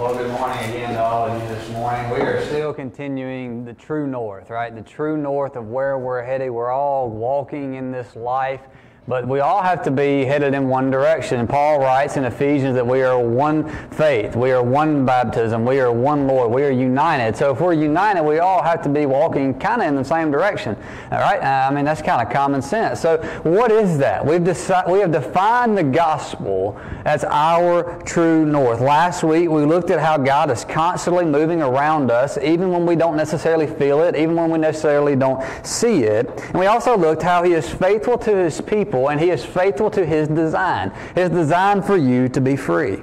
Well, good morning again to all of you this morning. We are still continuing the true north, right? The true north of where we're headed. We're all walking in this life but we all have to be headed in one direction. And Paul writes in Ephesians that we are one faith, we are one baptism, we are one Lord, we are united. So if we're united, we all have to be walking kind of in the same direction. All right? Uh, I mean, that's kind of common sense. So what is that? We've we have defined the gospel as our true north. Last week, we looked at how God is constantly moving around us, even when we don't necessarily feel it, even when we necessarily don't see it. And we also looked how He is faithful to His people faithful, and He is faithful to His design. His design for you to be free.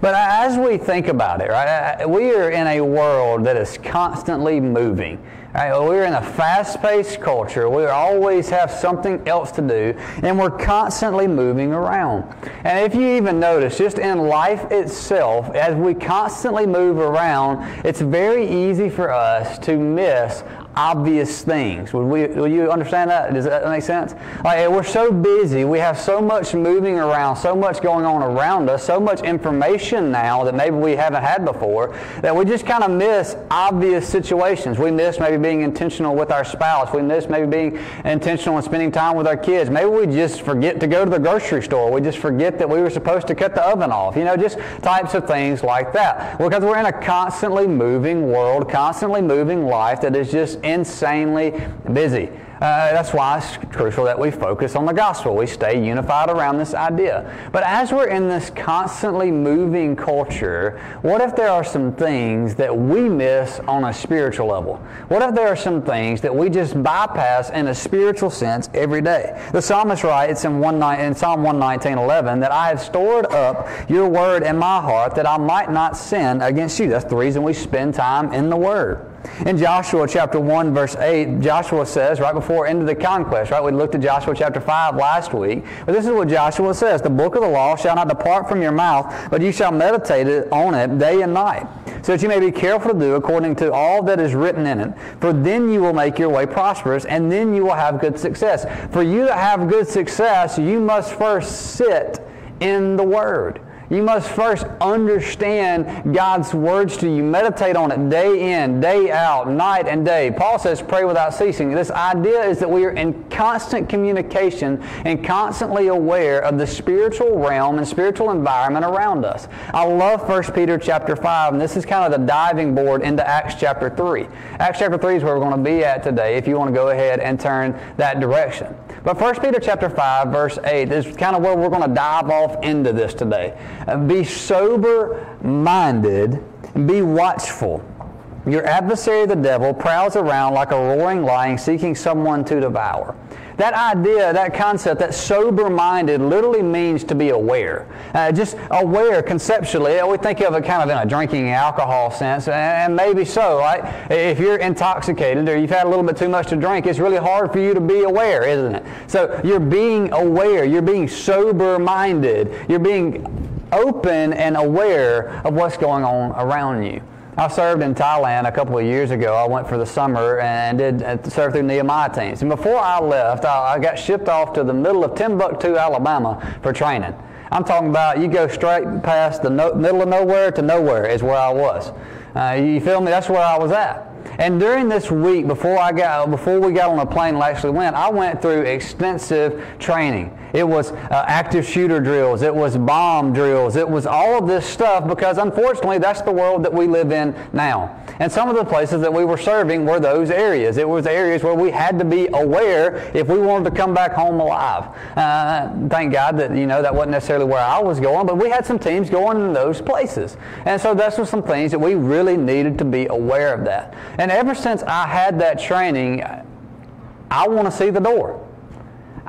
But as we think about it, right, we are in a world that is constantly moving. Right? We're in a fast-paced culture. We always have something else to do, and we're constantly moving around. And if you even notice, just in life itself, as we constantly move around, it's very easy for us to miss obvious things. Would, we, will you understand that? Does that make sense? Like we're so busy, we have so much moving around, so much going on around us, so much information now that maybe we haven't had before, that we just kind of miss obvious situations. We miss maybe being intentional with our spouse. We miss maybe being intentional in spending time with our kids. Maybe we just forget to go to the grocery store. We just forget that we were supposed to cut the oven off. You know, just types of things like that. Because we're in a constantly moving world, constantly moving life that is just insanely busy. Uh, that's why it's crucial that we focus on the gospel. We stay unified around this idea. But as we're in this constantly moving culture, what if there are some things that we miss on a spiritual level? What if there are some things that we just bypass in a spiritual sense every day? The psalmist writes in, one, in Psalm 119, 11, that I have stored up your word in my heart that I might not sin against you. That's the reason we spend time in the word. In Joshua chapter 1, verse 8, Joshua says, right before into the conquest, right? We looked at Joshua chapter 5 last week. But this is what Joshua says The book of the law shall not depart from your mouth, but you shall meditate on it day and night, so that you may be careful to do according to all that is written in it. For then you will make your way prosperous, and then you will have good success. For you to have good success, you must first sit in the Word. You must first understand God's words to you. Meditate on it day in, day out, night and day. Paul says, pray without ceasing. This idea is that we are in constant communication and constantly aware of the spiritual realm and spiritual environment around us. I love 1 Peter chapter 5, and this is kind of the diving board into Acts chapter 3. Acts chapter 3 is where we're going to be at today if you want to go ahead and turn that direction. But 1 Peter chapter 5, verse 8 is kind of where we're going to dive off into this today. Uh, be sober minded, be watchful. Your adversary, the devil, prowls around like a roaring lion seeking someone to devour. That idea, that concept, that sober minded literally means to be aware. Uh, just aware conceptually. We think of it kind of in a drinking alcohol sense, and maybe so, right? If you're intoxicated or you've had a little bit too much to drink, it's really hard for you to be aware, isn't it? So you're being aware, you're being sober minded, you're being open and aware of what's going on around you. I served in Thailand a couple of years ago. I went for the summer and did uh, serve through Nehemiah teams. And before I left, I, got shipped off to the middle of Timbuktu, Alabama for training. I'm talking about you go straight past the no, middle of nowhere to nowhere is where I was. Uh, you feel me? That's where I was at. And during this week, before I got, before we got on a plane and actually went, I went through extensive training. It was uh, active shooter drills. It was bomb drills. It was all of this stuff because unfortunately that's the world that we live in now. And some of the places that we were serving were those areas. It was areas where we had to be aware if we wanted to come back home alive. Uh, thank God that, you know, that wasn't necessarily where I was going, but we had some teams going in those places. And so that's some things that we really needed to be aware of that. And ever since I had that training, I want to see the door.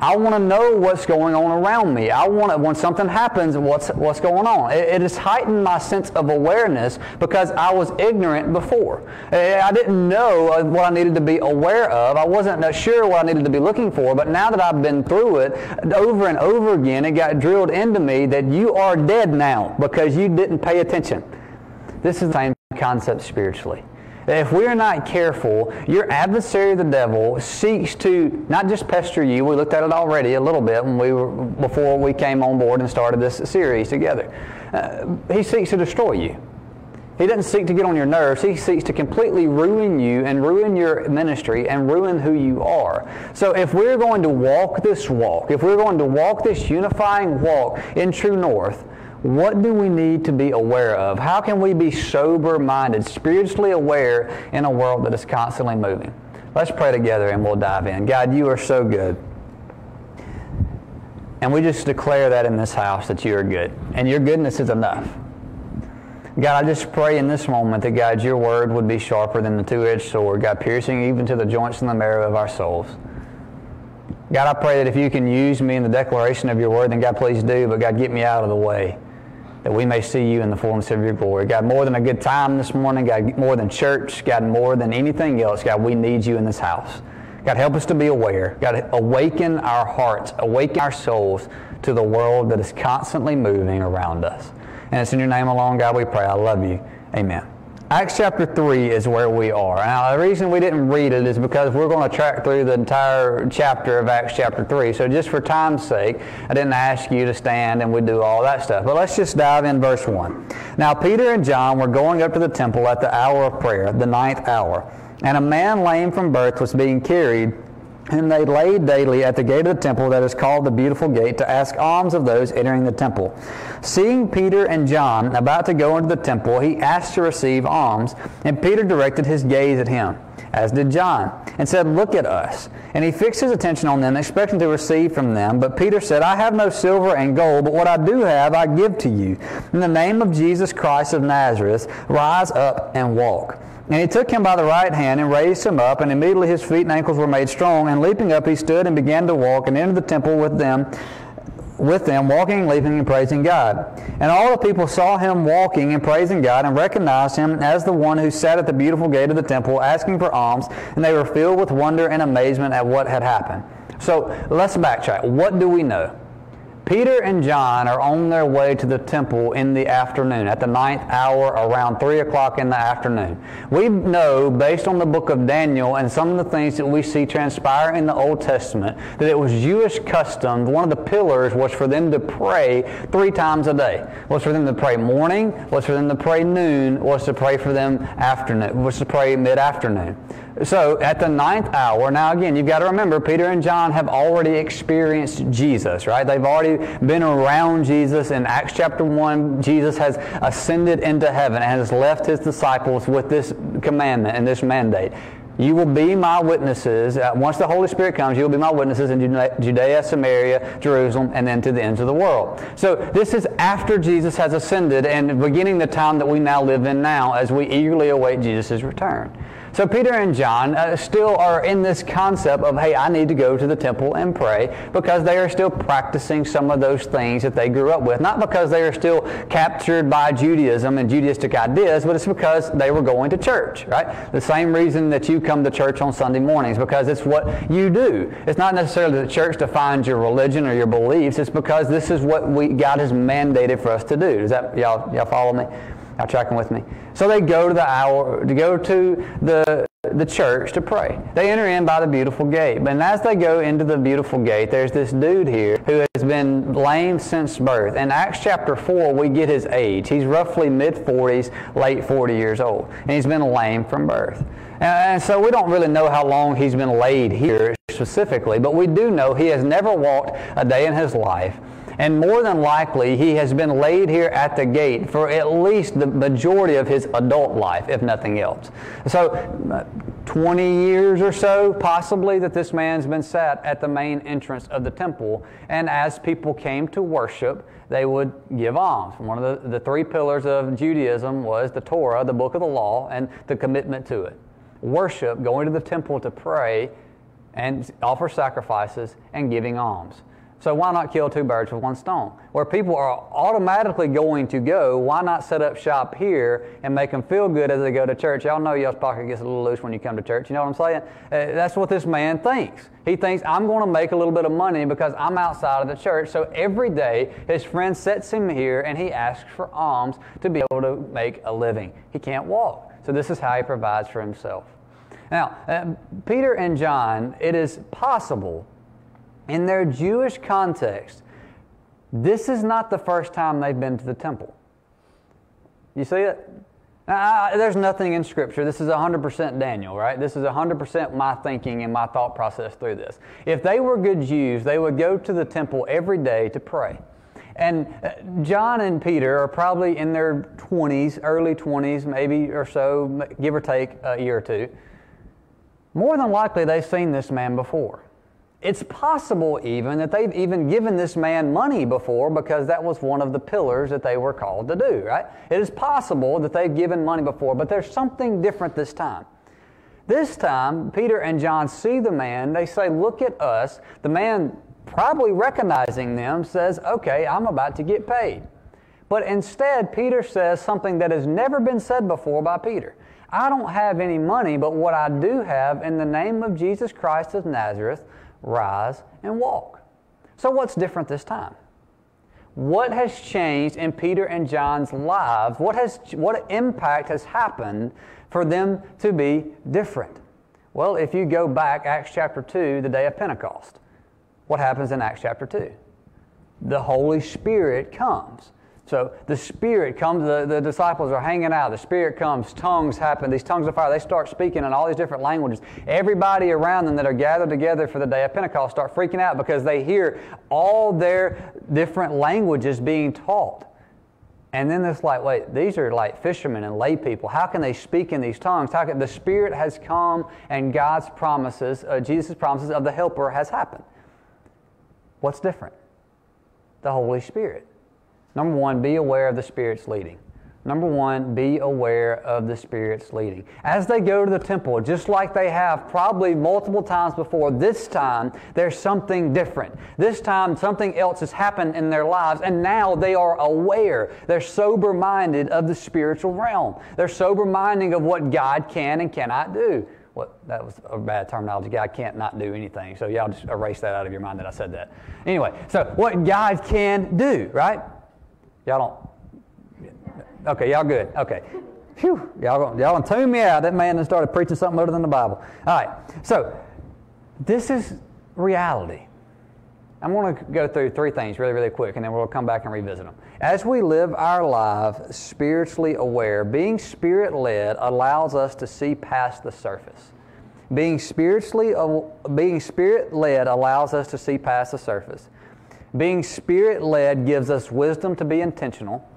I want to know what's going on around me. I want to, when something happens, what's, what's going on. It, it has heightened my sense of awareness because I was ignorant before. I didn't know uh, what I needed to be aware of. I wasn't sure what I needed to be looking for, but now that I've been through it over and over again, it got drilled into me that you are dead now because you didn't pay attention. This is the same concept spiritually if we're not careful, your adversary, the devil, seeks to not just pester you. We looked at it already a little bit when we were, before we came on board and started this series together. Uh, he seeks to destroy you. He doesn't seek to get on your nerves. He seeks to completely ruin you and ruin your ministry and ruin who you are. So if we're going to walk this walk, if we're going to walk this unifying walk in true north, what do we need to be aware of? How can we be sober minded, spiritually aware in a world that is constantly moving? Let's pray together and we'll dive in. God, you are so good. And we just declare that in this house that you are good. And your goodness is enough. God, I just pray in this moment that, God, your word would be sharper than the two edged sword, God, piercing even to the joints and the marrow of our souls. God, I pray that if you can use me in the declaration of your word, then God, please do, but God, get me out of the way that we may see you in the fullness of your glory. God, more than a good time this morning, God, more than church, God, more than anything else, God, we need you in this house. God, help us to be aware. God, awaken our hearts, awaken our souls to the world that is constantly moving around us. And it's in your name alone, God, we pray. I love you. Amen. Acts chapter 3 is where we are. Now, the reason we didn't read it is because we're going to track through the entire chapter of Acts chapter 3. So, just for time's sake, I didn't ask you to stand and we do all that stuff. But let's just dive in verse 1. Now, Peter and John were going up to the temple at the hour of prayer, the ninth hour. And a man lame from birth was being carried and they laid daily at the gate of the temple that is called the Beautiful Gate to ask alms of those entering the temple. Seeing Peter and John about to go into the temple, he asked to receive alms, and Peter directed his gaze at him, as did John, and said, Look at us. And he fixed his attention on them, expecting to receive from them. But Peter said, I have no silver and gold, but what I do have I give to you. In the name of Jesus Christ of Nazareth, rise up and walk. And he took him by the right hand and raised him up, and immediately his feet and ankles were made strong. And leaping up, he stood and began to walk, and entered the temple with them, with them, walking, leaping, and praising God. And all the people saw him walking and praising God, and recognized him as the one who sat at the beautiful gate of the temple, asking for alms. And they were filled with wonder and amazement at what had happened. So let's backtrack. What do we know? Peter and John are on their way to the temple in the afternoon, at the ninth hour, around 3 o'clock in the afternoon. We know, based on the book of Daniel and some of the things that we see transpire in the Old Testament, that it was Jewish custom, one of the pillars was for them to pray three times a day. Was for them to pray morning, was for them to pray noon, was to pray for them afternoon, was to pray mid-afternoon. So at the ninth hour, now again, you've got to remember, Peter and John have already experienced Jesus, right? They've already been around Jesus. In Acts chapter 1, Jesus has ascended into heaven and has left his disciples with this commandment and this mandate. You will be my witnesses. Uh, once the Holy Spirit comes, you will be my witnesses in Judea, Samaria, Jerusalem, and then to the ends of the world. So this is after Jesus has ascended and beginning the time that we now live in now as we eagerly await Jesus' return. So Peter and John uh, still are in this concept of, hey, I need to go to the temple and pray because they are still practicing some of those things that they grew up with. Not because they are still captured by Judaism and Judaistic ideas, but it's because they were going to church, right? The same reason that you come to church on Sunday mornings because it's what you do. It's not necessarily the church defines your religion or your beliefs. It's because this is what we, God has mandated for us to do. Does that, y'all, y'all follow me? Y'all tracking with me? So they go to the hour to go to the the church to pray. They enter in by the beautiful gate. But as they go into the beautiful gate, there's this dude here who has been lame since birth. In Acts chapter 4, we get his age. He's roughly mid 40s, late 40 years old. And he's been lame from birth. And so we don't really know how long he's been laid here specifically, but we do know he has never walked a day in his life and more than likely, he has been laid here at the gate for at least the majority of his adult life, if nothing else. So, uh, 20 years or so, possibly, that this man's been sat at the main entrance of the temple. And as people came to worship, they would give alms. One of the, the three pillars of Judaism was the Torah, the book of the law, and the commitment to it. Worship, going to the temple to pray and offer sacrifices, and giving alms. So why not kill two birds with one stone? Where people are automatically going to go, why not set up shop here and make them feel good as they go to church? Y'all know your pocket gets a little loose when you come to church. You know what I'm saying? Uh, that's what this man thinks. He thinks, I'm going to make a little bit of money because I'm outside of the church. So every day, his friend sets him here and he asks for alms to be able to make a living. He can't walk. So this is how he provides for himself. Now, uh, Peter and John, it is possible in their Jewish context, this is not the first time they've been to the temple. You see it? Now, there's nothing in Scripture. This is 100% Daniel, right? This is 100% my thinking and my thought process through this. If they were good Jews, they would go to the temple every day to pray. And uh, John and Peter are probably in their 20s, early 20s, maybe or so, give or take a year or two. More than likely, they've seen this man before. It's possible even that they've even given this man money before because that was one of the pillars that they were called to do, right? It is possible that they've given money before, but there's something different this time. This time, Peter and John see the man. They say, Look at us. The man, probably recognizing them, says, Okay, I'm about to get paid. But instead, Peter says something that has never been said before by Peter. I don't have any money, but what I do have, in the name of Jesus Christ of Nazareth, rise, and walk. So, what's different this time? What has changed in Peter and John's lives? What, has, what impact has happened for them to be different? Well, if you go back, Acts chapter 2, the day of Pentecost, what happens in Acts chapter 2? The Holy Spirit comes. So the Spirit comes, the, the disciples are hanging out, the Spirit comes, tongues happen, these tongues of fire, they start speaking in all these different languages. Everybody around them that are gathered together for the day of Pentecost start freaking out because they hear all their different languages being taught. And then it's like, wait, these are like fishermen and lay people. How can they speak in these tongues? How can, the Spirit has come and God's promises, uh, Jesus' promises of the Helper has happened. What's different? The Holy Spirit. Number one, be aware of the Spirit's leading. Number one, be aware of the Spirit's leading. As they go to the temple, just like they have probably multiple times before, this time there's something different. This time something else has happened in their lives, and now they are aware. They're sober minded of the spiritual realm. They're sober minded of what God can and cannot do. What, that was a bad terminology. God can't not do anything. So y'all just erase that out of your mind that I said that. Anyway, so what God can do, right? Y'all don't. Okay, y'all good. Okay. Phew, y'all, y'all tune me out. That man that started preaching something other than the Bible. All right. So, this is reality. I'm going to go through three things really, really quick, and then we'll come back and revisit them. As we live our lives spiritually aware, being spirit led allows us to see past the surface. Being spiritually, being spirit led allows us to see past the surface. Being spirit led gives us wisdom to be intentional.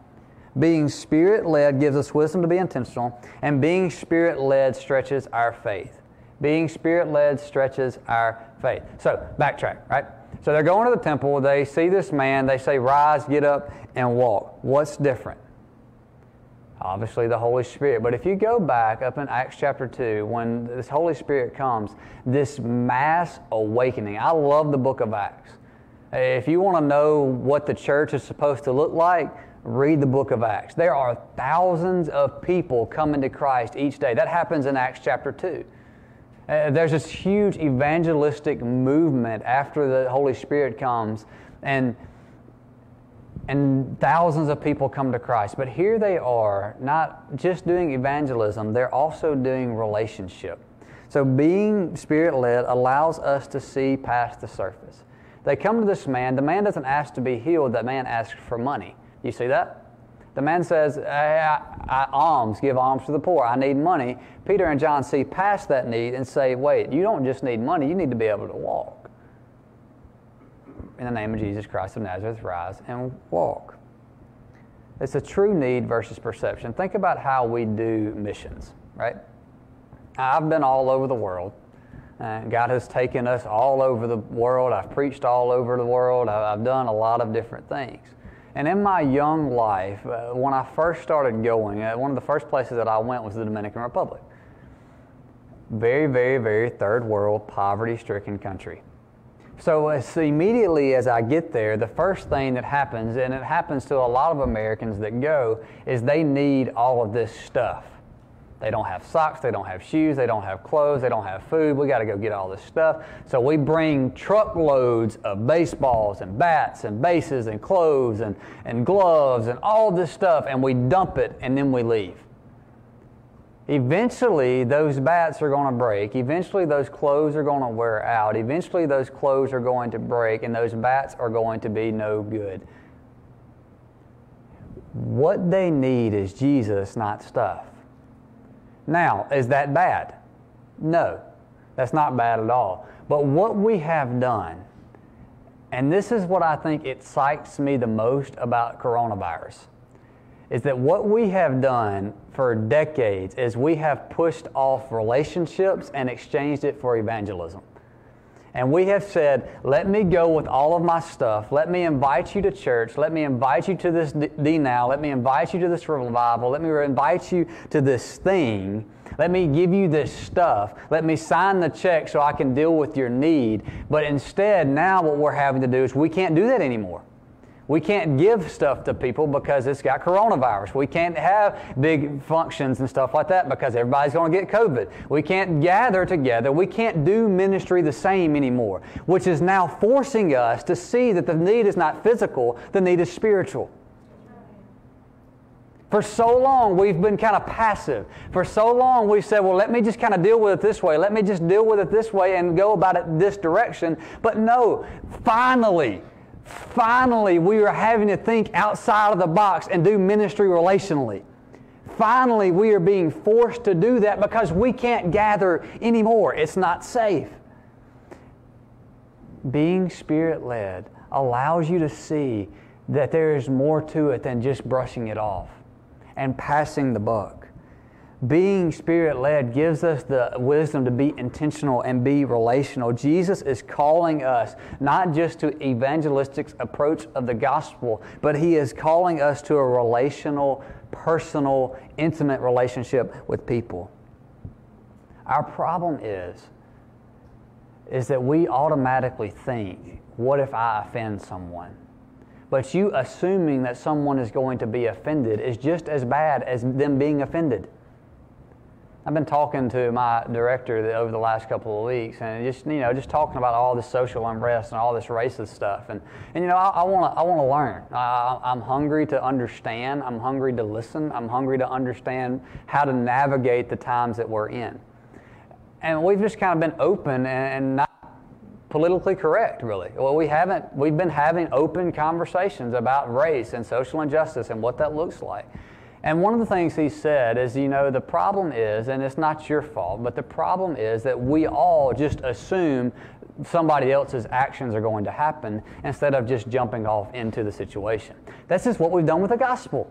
Being spirit led gives us wisdom to be intentional. And being spirit led stretches our faith. Being spirit led stretches our faith. So, backtrack, right? So they're going to the temple. They see this man. They say, Rise, get up, and walk. What's different? Obviously, the Holy Spirit. But if you go back up in Acts chapter 2, when this Holy Spirit comes, this mass awakening. I love the book of Acts. If you want to know what the church is supposed to look like, read the book of Acts. There are thousands of people coming to Christ each day. That happens in Acts chapter 2. Uh, there's this huge evangelistic movement after the Holy Spirit comes, and, and thousands of people come to Christ. But here they are, not just doing evangelism, they're also doing relationship. So being spirit led allows us to see past the surface. They come to this man. The man doesn't ask to be healed, that man asks for money. You see that? The man says, hey, I, I, alms, give alms to the poor. I need money. Peter and John see past that need and say, wait, you don't just need money, you need to be able to walk. In the name of Jesus Christ of Nazareth, rise and walk. It's a true need versus perception. Think about how we do missions, right? I've been all over the world. Uh, God has taken us all over the world. I've preached all over the world. I've done a lot of different things. And in my young life, uh, when I first started going, uh, one of the first places that I went was the Dominican Republic. Very, very, very third world, poverty stricken country. So, as immediately as I get there, the first thing that happens, and it happens to a lot of Americans that go, is they need all of this stuff. They don't have socks, they don't have shoes, they don't have clothes, they don't have food. We got to go get all this stuff. So we bring truckloads of baseballs and bats and bases and clothes and, and gloves and all this stuff and we dump it and then we leave. Eventually, those bats are going to break. Eventually, those clothes are going to wear out. Eventually, those clothes are going to break and those bats are going to be no good. What they need is Jesus, not stuff. Now, is that bad? No, that's not bad at all. But what we have done, and this is what I think excites me the most about coronavirus, is that what we have done for decades is we have pushed off relationships and exchanged it for evangelism. And we have said, let me go with all of my stuff. Let me invite you to church. Let me invite you to this D now. Let me invite you to this revival. Let me invite you to this thing. Let me give you this stuff. Let me sign the check so I can deal with your need. But instead, now what we're having to do is we can't do that anymore. We can't give stuff to people because it's got coronavirus. We can't have big functions and stuff like that because everybody's going to get COVID. We can't gather together. We can't do ministry the same anymore, which is now forcing us to see that the need is not physical, the need is spiritual. For so long, we've been kind of passive. For so long, we've said, well, let me just kind of deal with it this way. Let me just deal with it this way and go about it this direction. But no, finally, Finally, we are having to think outside of the box and do ministry relationally. Finally, we are being forced to do that because we can't gather anymore. It's not safe. Being spirit led allows you to see that there is more to it than just brushing it off and passing the buck being spirit led gives us the wisdom to be intentional and be relational. Jesus is calling us not just to evangelistic approach of the gospel, but he is calling us to a relational, personal, intimate relationship with people. Our problem is is that we automatically think, what if I offend someone? But you assuming that someone is going to be offended is just as bad as them being offended. I've been talking to my director over the last couple of weeks, and just you know, just talking about all this social unrest and all this racist stuff, and and you know, I want to I want to learn. I, I'm hungry to understand. I'm hungry to listen. I'm hungry to understand how to navigate the times that we're in. And we've just kind of been open and, and not politically correct, really. Well, we haven't. We've been having open conversations about race and social injustice and what that looks like. And one of the things he said is, you know, the problem is, and it's not your fault, but the problem is that we all just assume somebody else's actions are going to happen instead of just jumping off into the situation. This is what we've done with the gospel.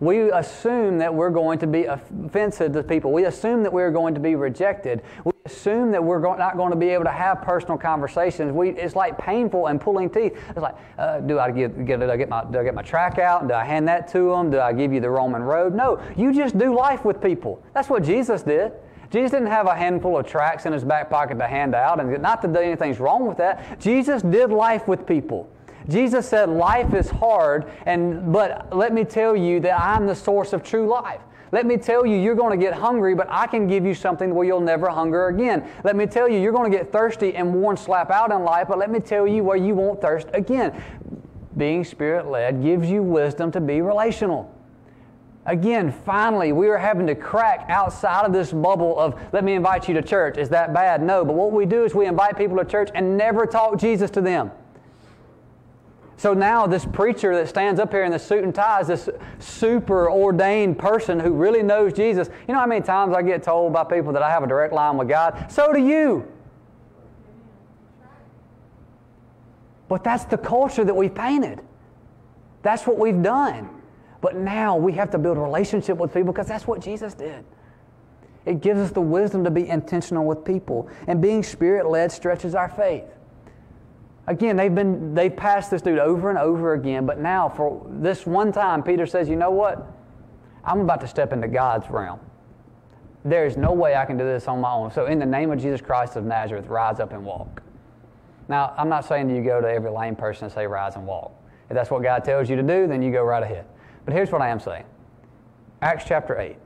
We assume that we're going to be offensive to people. We assume that we're going to be rejected. We assume that we're not going to be able to have personal conversations. We, it's like painful and pulling teeth. It's like, uh, do I get, get, do I get my do I get my track out? Do I hand that to them? Do I give you the Roman road? No, you just do life with people. That's what Jesus did. Jesus didn't have a handful of tracts in his back pocket to hand out, and not that anything's wrong with that. Jesus did life with people. Jesus said life is hard, and but let me tell you that I'm the source of true life. Let me tell you, you're going to get hungry, but I can give you something where you'll never hunger again. Let me tell you, you're going to get thirsty and worn slap out in life, but let me tell you where you won't thirst again. Being spirit led gives you wisdom to be relational. Again, finally, we are having to crack outside of this bubble of, let me invite you to church. Is that bad? No. But what we do is we invite people to church and never talk Jesus to them. So now this preacher that stands up here in the suit and ties, this super ordained person who really knows Jesus. You know how many times I get told by people that I have a direct line with God? So do you. But that's the culture that we've painted. That's what we've done. But now we have to build a relationship with people because that's what Jesus did. It gives us the wisdom to be intentional with people. And being spirit led stretches our faith. Again, they've been they've passed this dude over and over again, but now for this one time, Peter says, you know what? I'm about to step into God's realm. There is no way I can do this on my own. So in the name of Jesus Christ of Nazareth, rise up and walk. Now, I'm not saying you go to every lame person and say, rise and walk. If that's what God tells you to do, then you go right ahead. But here's what I am saying. Acts chapter 8.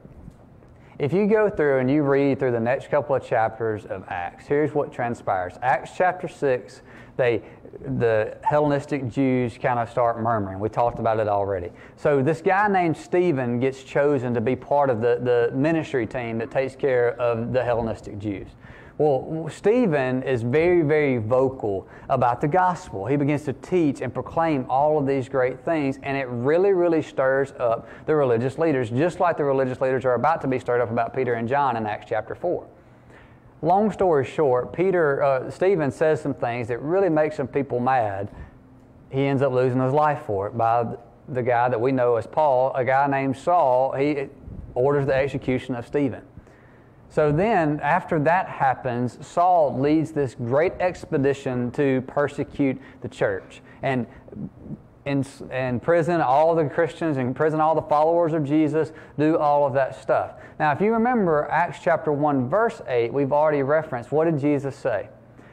If you go through and you read through the next couple of chapters of Acts, here's what transpires. Acts chapter 6 they, the Hellenistic Jews kind of start murmuring. We talked about it already. So this guy named Stephen gets chosen to be part of the, the ministry team that takes care of the Hellenistic Jews. Well, Stephen is very, very vocal about the gospel. He begins to teach and proclaim all of these great things, and it really, really stirs up the religious leaders, just like the religious leaders are about to be stirred up about Peter and John in Acts chapter 4. Long story short, Peter, uh, Stephen says some things that really make some people mad. He ends up losing his life for it by the guy that we know as Paul, a guy named Saul. He orders the execution of Stephen. So then, after that happens, Saul leads this great expedition to persecute the church and in, in prison all the Christians, in prison all the followers of Jesus, do all of that stuff. Now, if you remember Acts chapter 1, verse 8, we've already referenced what did Jesus say?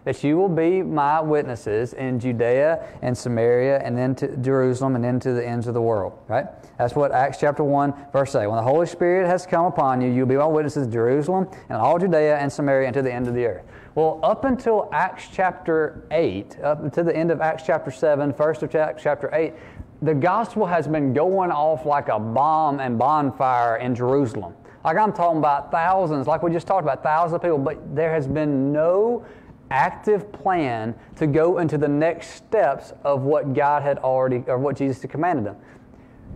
that you will be my witnesses in Judea and Samaria and then to Jerusalem and into the ends of the world. Right? That's what Acts chapter 1, verse 8. When the Holy Spirit has come upon you, you'll be my witnesses in Jerusalem and all Judea and Samaria and to the end of the earth. Well, up until Acts chapter 8, up to the end of Acts chapter 7, first of Acts chapter 8, the gospel has been going off like a bomb and bonfire in Jerusalem. Like I'm talking about thousands, like we just talked about, thousands of people, but there has been no active plan to go into the next steps of what God had already, or what Jesus had commanded them.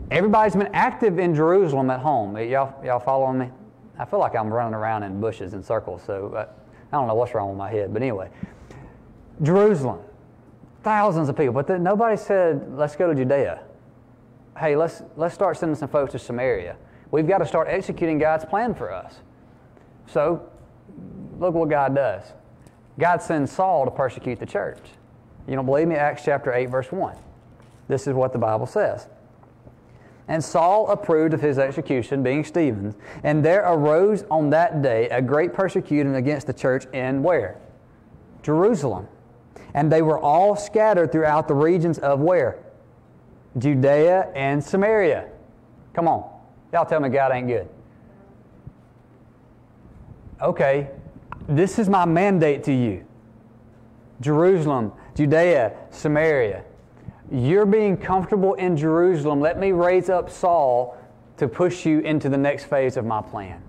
Everybody's been active in Jerusalem at home. Y'all, y'all following me? I feel like I'm running around in bushes and circles, so uh, I don't know what's wrong with my head. But anyway, Jerusalem, thousands of people, but nobody said, let's go to Judea. Hey, let's, let's start sending some folks to Samaria. We've got to start executing God's plan for us. So, look what God does. God sends Saul to persecute the church. You don't believe me? Acts chapter 8, verse 1. This is what the Bible says. And Saul approved of his execution, being Stephen's, and there arose on that day a great persecution against the church in where? Jerusalem. And they were all scattered throughout the regions of where? Judea and Samaria. Come on. Y'all tell me God ain't good. Okay, this is my mandate to you Jerusalem, Judea, Samaria. You're being comfortable in Jerusalem. Let me raise up Saul to push you into the next phase of my plan.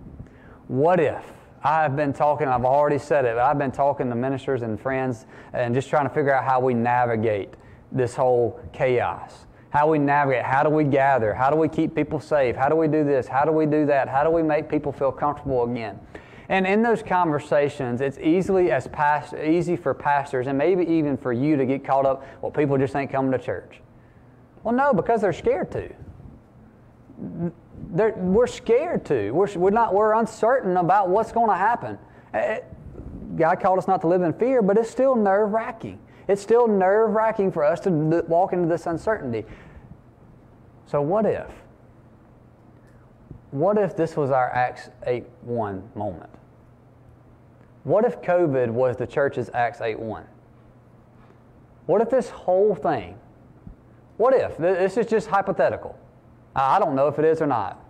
What if? I've been talking, I've already said it, I've been talking to ministers and friends and just trying to figure out how we navigate this whole chaos. How we navigate, how do we gather, how do we keep people safe, how do we do this, how do we do that, how do we make people feel comfortable again? And in those conversations, it's easily as past, easy for pastors and maybe even for you to get caught up, well, people just ain't coming to church. Well, no, because they're scared to. They're, we're scared to. We're, we're, not, we're uncertain about what's going to happen. It, eh, eh, God called us not to live in fear, but it's still nerve wracking. It's still nerve wracking for us to walk into this uncertainty. So, what if? What if this was our Acts 8 1 moment? What if COVID was the church's Acts 8 1? What if this whole thing, what if, this is just hypothetical. I don't know if it is or not.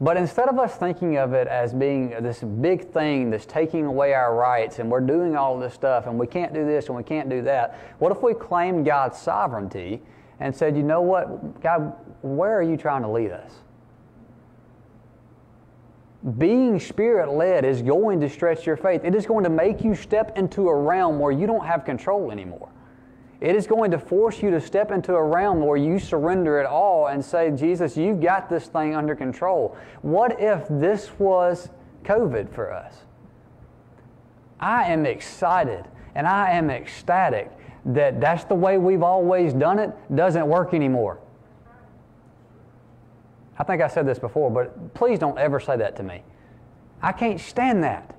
But instead of us thinking of it as being this big thing that's taking away our rights and we're doing all this stuff and we can't do this and we can't do that, what if we claimed God's sovereignty and said, you know what, God, where are you trying to lead us? Being spirit led is going to stretch your faith. It is going to make you step into a realm where you don't have control anymore. It is going to force you to step into a realm where you surrender it all and say, Jesus, you've got this thing under control. What if this was COVID for us? I am excited and I am ecstatic that that's the way we've always done it doesn't work anymore. I think I said this before, but please don't ever say that to me. I can't stand that.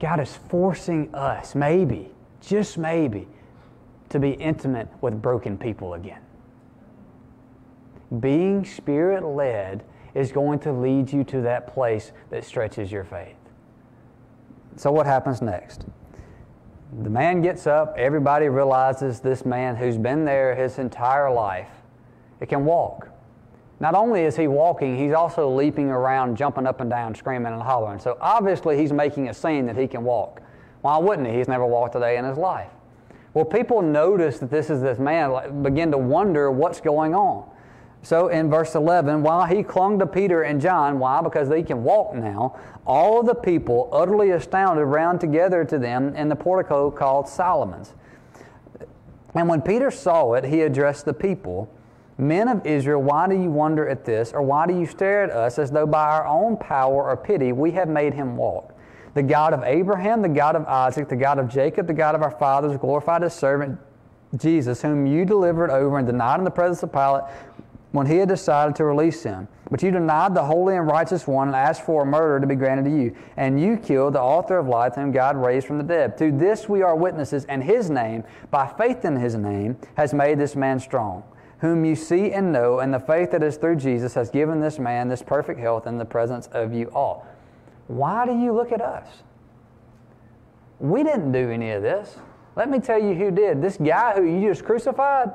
God is forcing us, maybe, just maybe, to be intimate with broken people again. Being spirit led is going to lead you to that place that stretches your faith. So, what happens next? The man gets up, everybody realizes this man who's been there his entire life it can walk. Not only is he walking, he's also leaping around, jumping up and down, screaming and hollering. So obviously he's making a scene that he can walk. Why wouldn't he? He's never walked a day in his life. Well, people notice that this is this man, begin to wonder what's going on. So in verse 11, while he clung to Peter and John, why? Because they can walk now, all the people, utterly astounded, ran together to them in the portico called Solomon's. And when Peter saw it, he addressed the people Men of Israel, why do you wonder at this, or why do you stare at us as though by our own power or pity we have made him walk? The God of Abraham, the God of Isaac, the God of Jacob, the God of our fathers, glorified his servant Jesus, whom you delivered over and denied in the presence of Pilate when he had decided to release him. But you denied the holy and righteous one and asked for a murder to be granted to you. And you killed the author of life, whom God raised from the dead. To this we are witnesses, and his name, by faith in his name, has made this man strong, whom you see and know, and the faith that is through Jesus has given this man this perfect health in the presence of you all. Why do you look at us? We didn't do any of this. Let me tell you who did. This guy who you just crucified,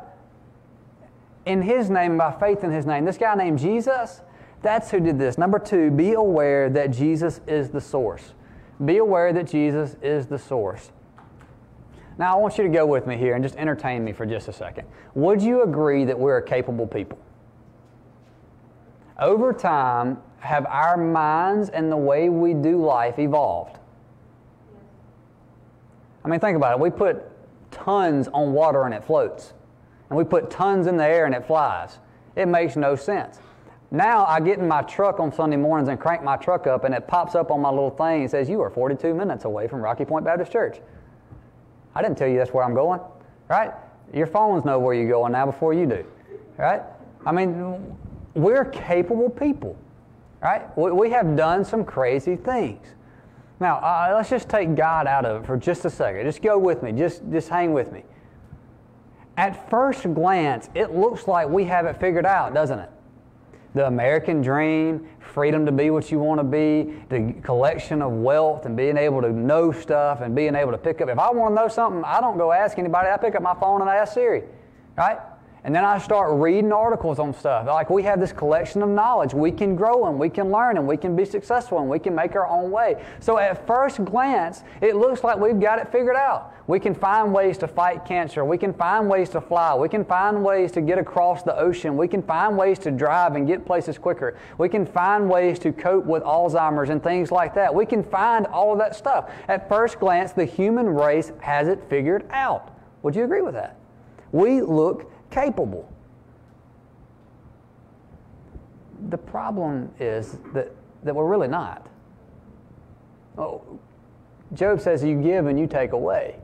in his name, by faith in his name. This guy named Jesus, that's who did this. Number two, be aware that Jesus is the source. Be aware that Jesus is the source. Now, I want you to go with me here and just entertain me for just a second. Would you agree that we're a capable people? Over time, have our minds and the way we do life evolved? I mean, think about it. We put tons on water and it floats and we put tons in the air and it flies. It makes no sense. Now I get in my truck on Sunday mornings and crank my truck up, and it pops up on my little thing and says, You are 42 minutes away from Rocky Point Baptist Church. I didn't tell you that's where I'm going, right? Your phones know where you're going now before you do, right? I mean, we're capable people, right? We have done some crazy things. Now, uh, let's just take God out of it for just a second. Just go with me. Just, just hang with me. At first glance, it looks like we have it figured out, doesn't it? The American dream, freedom to be what you want to be, the collection of wealth and being able to know stuff and being able to pick up. If I want to know something, I don't go ask anybody. I pick up my phone and I ask Siri, right? And then I start reading articles on stuff. Like we have this collection of knowledge. We can grow and we can learn and we can be successful and we can make our own way. So at first glance, it looks like we've got it figured out. We can find ways to fight cancer. We can find ways to fly. We can find ways to get across the ocean. We can find ways to drive and get places quicker. We can find ways to cope with Alzheimer's and things like that. We can find all of that stuff. At first glance, the human race has it figured out. Would you agree with that? We look capable. The problem is that, that we're really not. Oh, Job says, You give and you take away.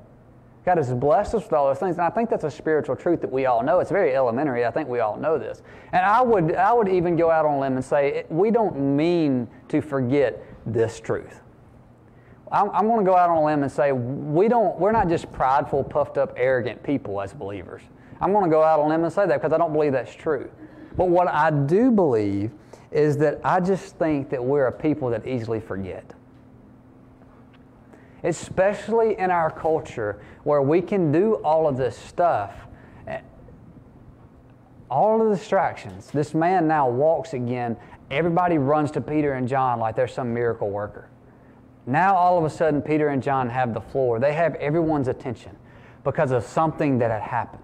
God has blessed us with all those things, and I think that's a spiritual truth that we all know. It's very elementary. I think we all know this. And I would, I would even go out on a limb and say we don't mean to forget this truth. I'm, I'm going to go out on a limb and say we don't, we're not just prideful, puffed up, arrogant people as believers. I'm going to go out on limb and say that because I don't believe that's true. But what I do believe is that I just think that we're a people that easily forget. Especially in our culture where we can do all of this stuff, eh, all of the distractions. This man now walks again. Everybody runs to Peter and John like they're some miracle worker. Now, all of a sudden, Peter and John have the floor. They have everyone's attention because of something that had happened.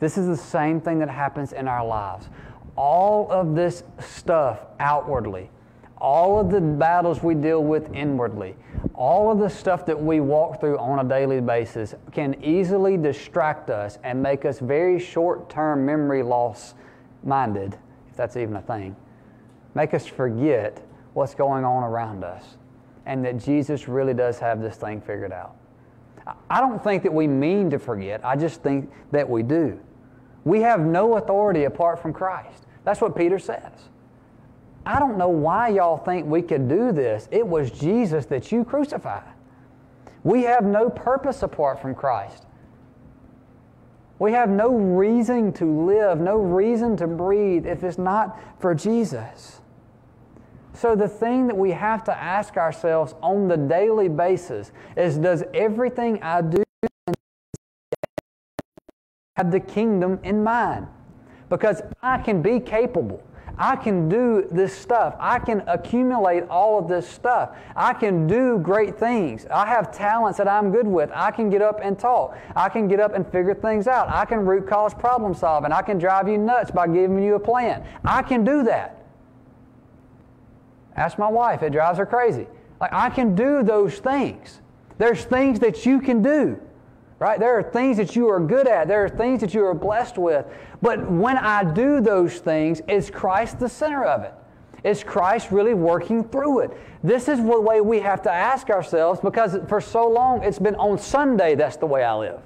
This is the same thing that happens in our lives. All of this stuff outwardly, all of the battles we deal with inwardly, all of the stuff that we walk through on a daily basis can easily distract us and make us very short term memory loss minded, if that's even a thing. Make us forget what's going on around us and that Jesus really does have this thing figured out. I don't think that we mean to forget, I just think that we do. We have no authority apart from Christ. That's what Peter says. I don't know why y'all think we could do this. It was Jesus that you crucified. We have no purpose apart from Christ. We have no reason to live, no reason to breathe if it's not for Jesus. So, the thing that we have to ask ourselves on the daily basis is Does everything I do have the kingdom in mind. Because I can be capable. I can do this stuff. I can accumulate all of this stuff. I can do great things. I have talents that I'm good with. I can get up and talk. I can get up and figure things out. I can root cause problem solve and I can drive you nuts by giving you a plan. I can do that. Ask my wife, it drives her crazy. Like, I can do those things. There's things that you can do right? There are things that you are good at, there are things that you are blessed with. But when I do those things, is Christ the center of it? Is Christ really working through it? This is the way we have to ask ourselves because for so long it's been on Sunday that's the way I live.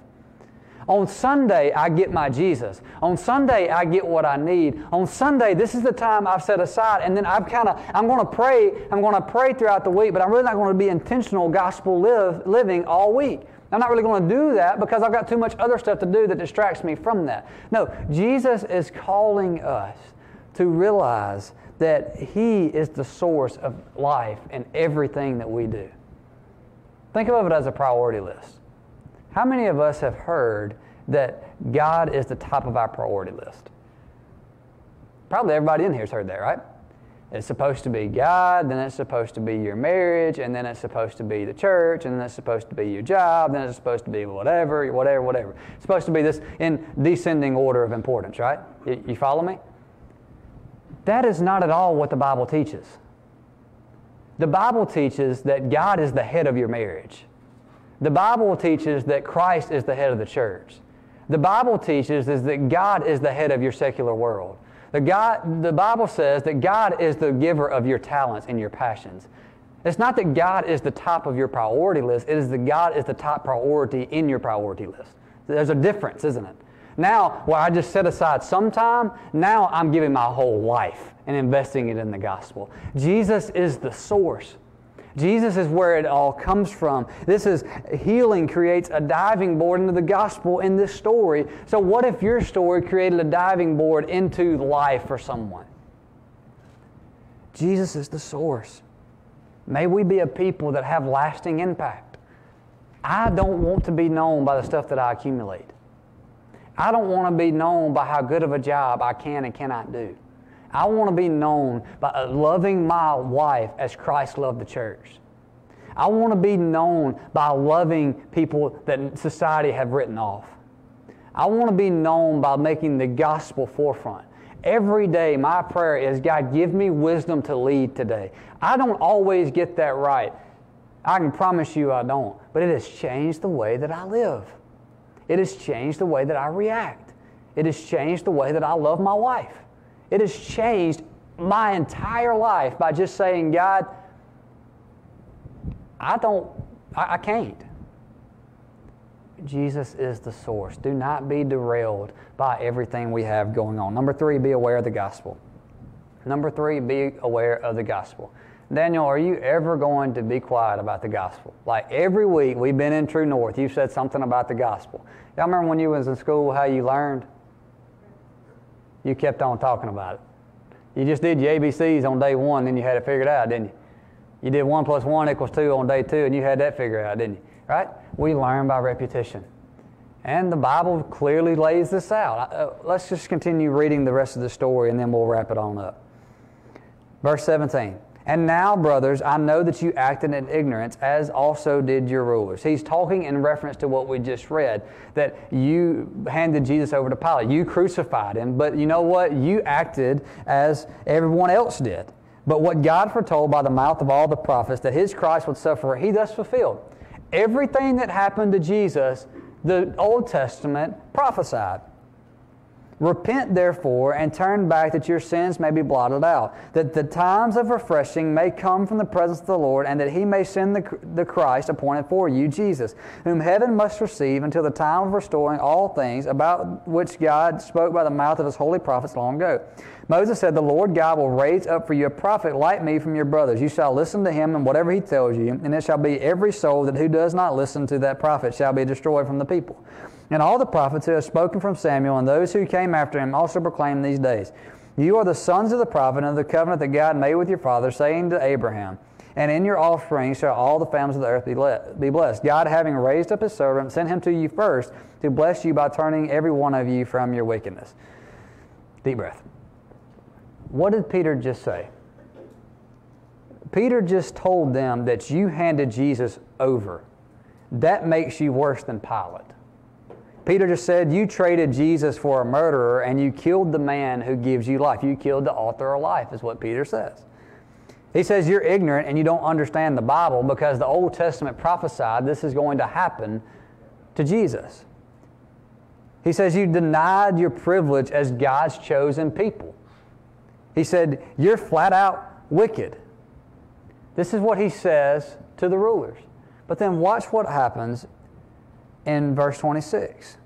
On Sunday, I get my Jesus. On Sunday, I get what I need. On Sunday, this is the time I've set aside, and then I'm kind of I'm going to pray. I'm going to pray throughout the week, but I'm really not going to be intentional gospel live, living all week. I'm not really going to do that because I've got too much other stuff to do that distracts me from that. No, Jesus is calling us to realize that He is the source of life in everything that we do. Think of it as a priority list. How many of us have heard that God is the top of our priority list? Probably everybody in here has heard that, right? It's supposed to be God, then it's supposed to be your marriage, and then it's supposed to be the church, and then it's supposed to be your job, then it's supposed to be whatever, whatever, whatever. It's supposed to be this in descending order of importance, right? You, you follow me? That is not at all what the Bible teaches. The Bible teaches that God is the head of your marriage. The Bible teaches that Christ is the head of the church. The Bible teaches is that God is the head of your secular world. The, God, the Bible says that God is the giver of your talents and your passions. It's not that God is the top of your priority list, it is that God is the top priority in your priority list. There's a difference, isn't it? Now, where I just set aside some time, now I'm giving my whole life and investing it in the gospel. Jesus is the source. Jesus is where it all comes from. This is healing creates a diving board into the gospel in this story. So, what if your story created a diving board into life for someone? Jesus is the source. May we be a people that have lasting impact. I don't want to be known by the stuff that I accumulate. I don't want to be known by how good of a job I can and cannot do. I want to be known by loving my wife as Christ loved the church. I want to be known by loving people that society have written off. I want to be known by making the gospel forefront. Every day, my prayer is God, give me wisdom to lead today. I don't always get that right. I can promise you I don't. But it has changed the way that I live. It has changed the way that I react. It has changed the way that I love my wife. It has changed my entire life by just saying, God, I don't, I, I can't. Jesus is the source. Do not be derailed by everything we have going on. Number three, be aware of the gospel. Number three, be aware of the gospel. Daniel, are you ever going to be quiet about the gospel? Like every week we've been in True North, you've said something about the gospel. Y'all remember when you was in school how you learned? You kept on talking about it. You just did your ABCs on day one, then you had it figured out, didn't you? You did one plus one equals two on day two, and you had that figured out, didn't you? Right? We learn by repetition. And the Bible clearly lays this out. Uh, let's just continue reading the rest of the story, and then we'll wrap it on up. Verse 17. And now, brothers, I know that you acted in ignorance, as also did your rulers. He's talking in reference to what we just read that you handed Jesus over to Pilate. You crucified him, but you know what? You acted as everyone else did. But what God foretold by the mouth of all the prophets that his Christ would suffer, he thus fulfilled. Everything that happened to Jesus, the Old Testament prophesied. Repent, therefore, and turn back that your sins may be blotted out, that the times of refreshing may come from the presence of the Lord, and that he may send the, the Christ appointed for you, Jesus, whom heaven must receive until the time of restoring all things, about which God spoke by the mouth of his holy prophets long ago. Moses said, The Lord God will raise up for you a prophet like me from your brothers. You shall listen to him and whatever he tells you, and it shall be every soul that who does not listen to that prophet shall be destroyed from the people. And all the prophets who have spoken from Samuel and those who came after him also proclaim these days. You are the sons of the prophet and of the covenant that God made with your father, saying to Abraham, And in your offspring shall all the families of the earth be blessed. God, having raised up his servant, sent him to you first to bless you by turning every one of you from your wickedness. Deep breath. What did Peter just say? Peter just told them that you handed Jesus over. That makes you worse than Pilate. Peter just said, You traded Jesus for a murderer and you killed the man who gives you life. You killed the author of life, is what Peter says. He says, You're ignorant and you don't understand the Bible because the Old Testament prophesied this is going to happen to Jesus. He says, You denied your privilege as God's chosen people. He said, You're flat out wicked. This is what he says to the rulers. But then watch what happens in verse 26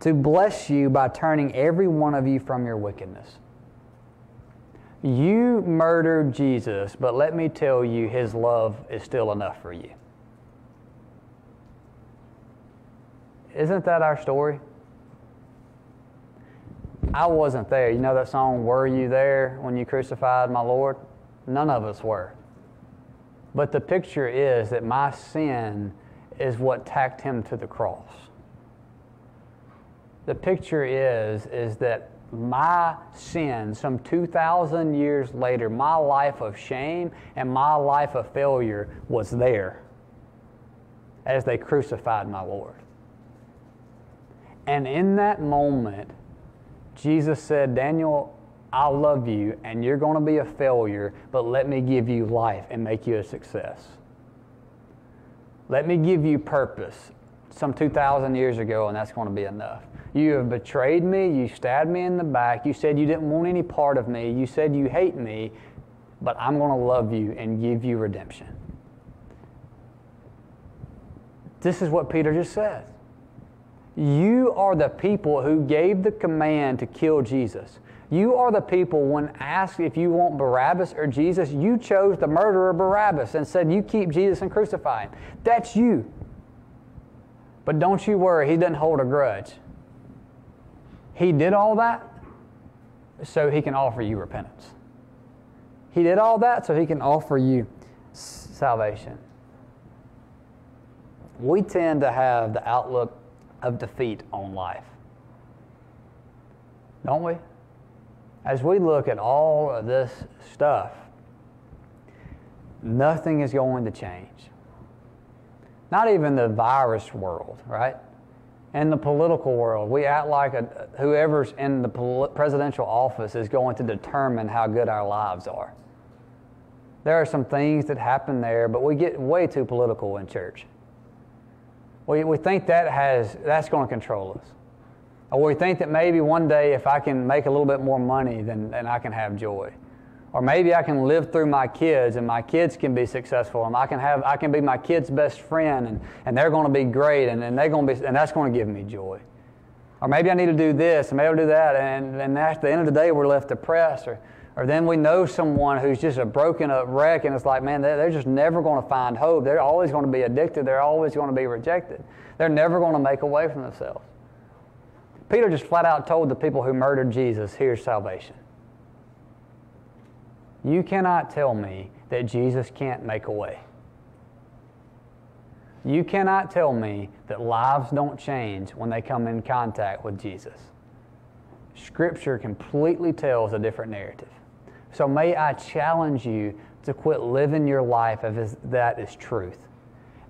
to bless you by turning every one of you from your wickedness. You murdered Jesus, but let me tell you, his love is still enough for you. Isn't that our story? I wasn't there. You know that song, Were You There When You Crucified My Lord? None of us were. But the picture is that my sin is what tacked him to the cross. The picture is, is that my sin, some 2,000 years later, my life of shame and my life of failure was there as they crucified my Lord. And in that moment, Jesus said, Daniel, I love you and you're going to be a failure, but let me give you life and make you a success. Let me give you purpose some 2,000 years ago, and that's going to be enough. You have betrayed me. You stabbed me in the back. You said you didn't want any part of me. You said you hate me, but I'm going to love you and give you redemption. This is what Peter just said. You are the people who gave the command to kill Jesus. You are the people, when asked if you want Barabbas or Jesus, you chose the murderer Barabbas and said, You keep Jesus and crucify him. That's you. But don't you worry, he doesn't hold a grudge. He did all that so he can offer you repentance. He did all that so he can offer you salvation. We tend to have the outlook of defeat on life. Don't we? As we look at all of this stuff, nothing is going to change. Not even the virus world, right? In the political world, we act like a, whoever's in the presidential office is going to determine how good our lives are. There are some things that happen there, but we get way too political in church. We, we think that has, that's going to control us. Or we think that maybe one day if I can make a little bit more money, then, then I can have joy. Or maybe I can live through my kids and my kids can be successful and I can have I can be my kids' best friend and, and they're going to be great and, and they're going to be and that's going to give me joy. Or maybe I need to do this and maybe I'll do that and, and at the end of the day we're left depressed or or then we know someone who's just a broken up wreck and it's like, man, they're, just never going to find hope. They're always going to be addicted. They're always going to be rejected. They're never going to make a way from themselves. Peter just flat out told the people who murdered Jesus, here's salvation. You cannot tell me that Jesus can't make a way. You cannot tell me that lives don't change when they come in contact with Jesus. Scripture completely tells a different narrative. So may I challenge you to quit living your life as that is truth.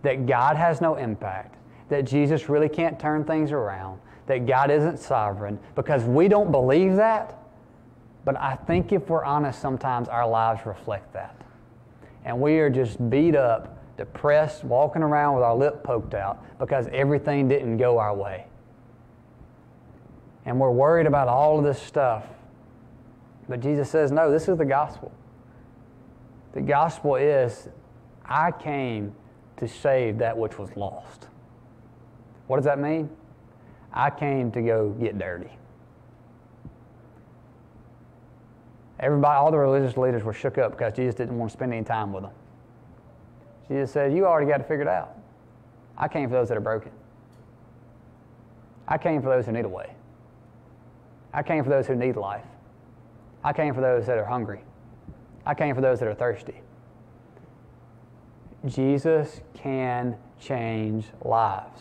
That God has no impact, that Jesus really can't turn things around, that God isn't sovereign, because we don't believe that. But I think if we're honest, sometimes our lives reflect that. And we are just beat up, depressed, walking around with our lip poked out because everything didn't go our way. And we're worried about all of this stuff but Jesus says, no, this is the gospel. The gospel is, I came to save that which was lost. What does that mean? I came to go get dirty. Everybody, all the religious leaders were shook up because Jesus didn't want to spend any time with them. Jesus said, You already got it figured out. I came for those that are broken. I came for those who need a way. I came for those who need life. I came for those that are hungry. I came for those that are thirsty. Jesus can change lives.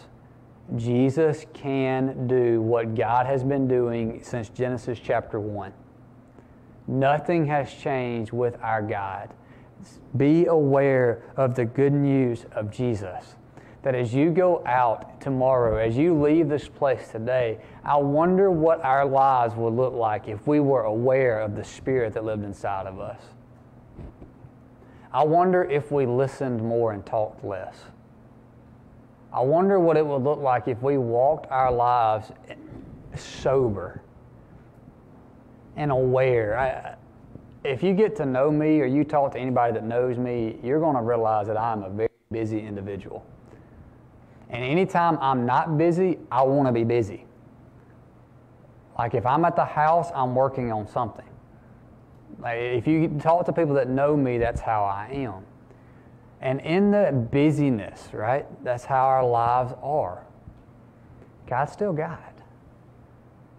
Jesus can do what God has been doing since Genesis chapter 1. Nothing has changed with our God. Be aware of the good news of Jesus. That as you go out tomorrow, as you leave this place today, I wonder what our lives would look like if we were aware of the Spirit that lived inside of us. I wonder if we listened more and talked less. I wonder what it would look like if we walked our lives sober and aware. I, if you get to know me or you talk to anybody that knows me, you're going to realize that I'm a very busy individual. And anytime I'm not busy, I want to be busy. Like if I'm at the house, I'm working on something. Like if you talk to people that know me, that's how I am. And in the busyness, right, that's how our lives are. God's still God.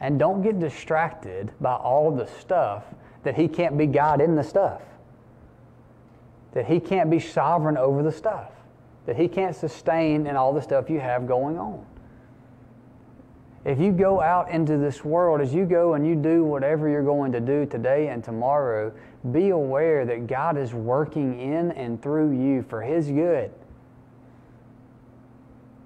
And don't get distracted by all the stuff that He can't be God in the stuff, that He can't be sovereign over the stuff, that He can't sustain in all the stuff you have going on. If you go out into this world, as you go and you do whatever you're going to do today and tomorrow, be aware that God is working in and through you for His good.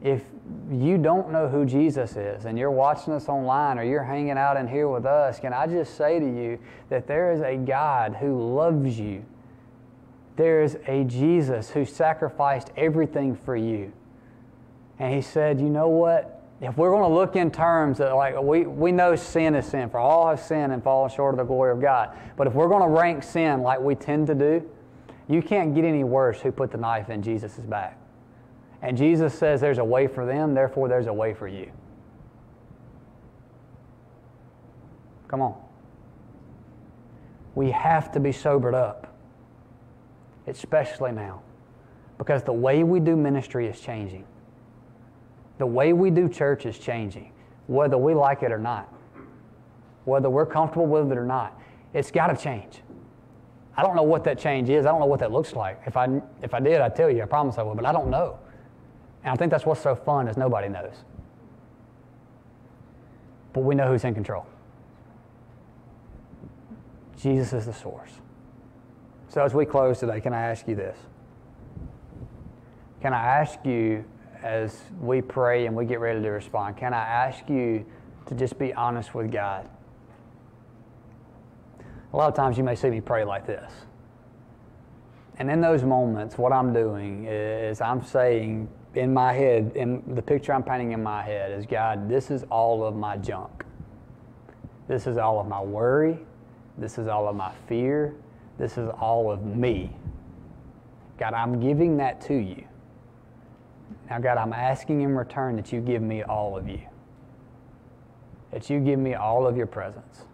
If you don't know who Jesus is and you're watching us online or you're hanging out in here with us, can I just say to you that there is a God who loves you? There is a Jesus who sacrificed everything for you. And He said, You know what? If we're going to look in terms of like we, we know sin is sin, for all have sinned and fallen short of the glory of God. But if we're going to rank sin like we tend to do, you can't get any worse who put the knife in Jesus' back. And Jesus says there's a way for them, therefore there's a way for you. Come on. We have to be sobered up, especially now, because the way we do ministry is changing. The way we do church is changing, whether we like it or not, whether we're comfortable with it or not. It's got to change. I don't know what that change is. I don't know what that looks like. If I, if I did, I'd tell you. I promise I would, but I don't know. And I think that's what's so fun is nobody knows. But we know who's in control. Jesus is the source. So as we close today, can I ask you this? Can I ask you as we pray and we get ready to respond, can I ask you to just be honest with God? A lot of times you may see me pray like this. And in those moments, what I'm doing is I'm saying in my head, in the picture I'm painting in my head is God, this is all of my junk. This is all of my worry. This is all of my fear. This is all of me. God, I'm giving that to you. Now, God, I'm asking in return that you give me all of you. That you give me all of your presence.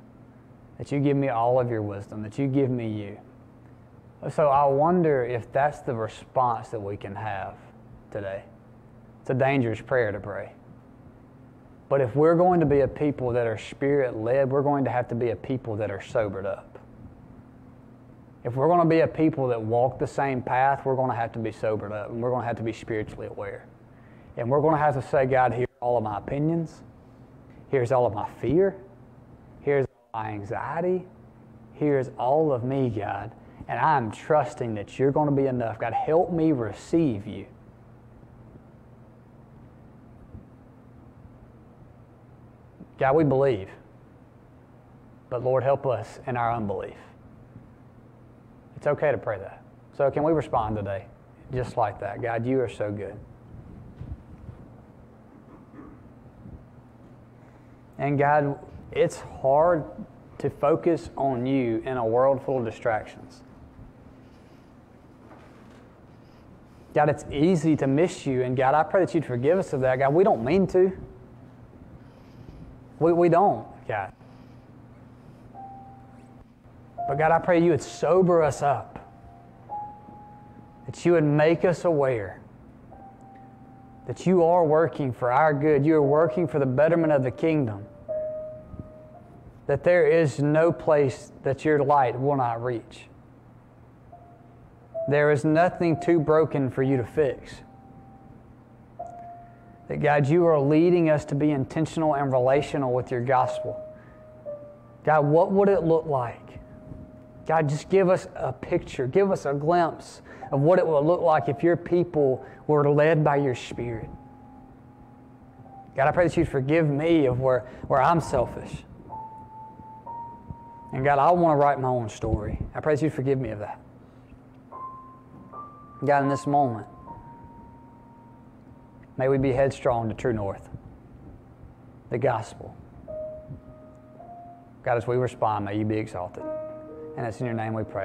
That you give me all of your wisdom. That you give me you. So I wonder if that's the response that we can have today. It's a dangerous prayer to pray. But if we're going to be a people that are spirit led, we're going to have to be a people that are sobered up. If we're going to be a people that walk the same path, we're going to have to be sobered up and we're going to have to be spiritually aware. And we're going to have to say, God, here's all of my opinions. Here's all of my fear. Here's all my anxiety. Here's all of me, God. And I'm trusting that you're going to be enough. God, help me receive you. God, we believe. But Lord, help us in our unbelief. It's okay to pray that. So, can we respond today just like that? God, you are so good. And God, it's hard to focus on you in a world full of distractions. God, it's easy to miss you. And God, I pray that you'd forgive us of that. God, we don't mean to. We, we don't, God. But God, I pray you would sober us up, that you would make us aware that you are working for our good. You are working for the betterment of the kingdom. That there is no place that your light will not reach. There is nothing too broken for you to fix. That God, you are leading us to be intentional and relational with your gospel. God, what would it look like God, just give us a picture, give us a glimpse of what it will look like if your people were led by your Spirit. God, I pray that you'd forgive me of where, where I'm selfish. And God, I want to write my own story. I pray that you'd forgive me of that. God, in this moment, may we be headstrong to true north, the gospel. God, as we respond, may you be exalted. And it's in your name we pray.